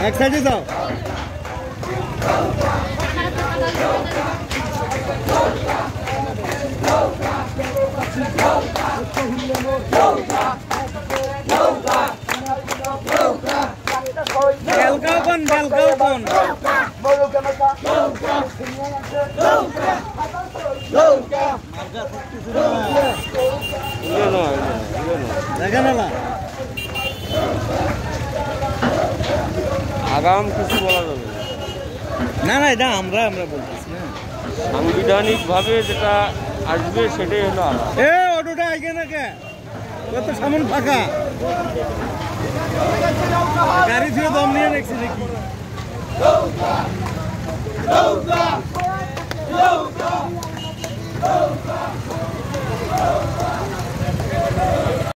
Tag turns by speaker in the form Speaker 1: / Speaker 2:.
Speaker 1: এক সাইডে যাও বেলকাও কোন বেলকাও না
Speaker 2: আগাম কিছু বলা যাবে না।
Speaker 1: না এটা আমরা আমরা বলতেছি না।
Speaker 2: সাংবিধানিকভাবে যেটা আসবে সেটাই হলো
Speaker 1: এ অটোটা আগে না কে? কত সামন ফাঁকা। গাড়ি থেকে দম নিয়ে রাখছি নাকি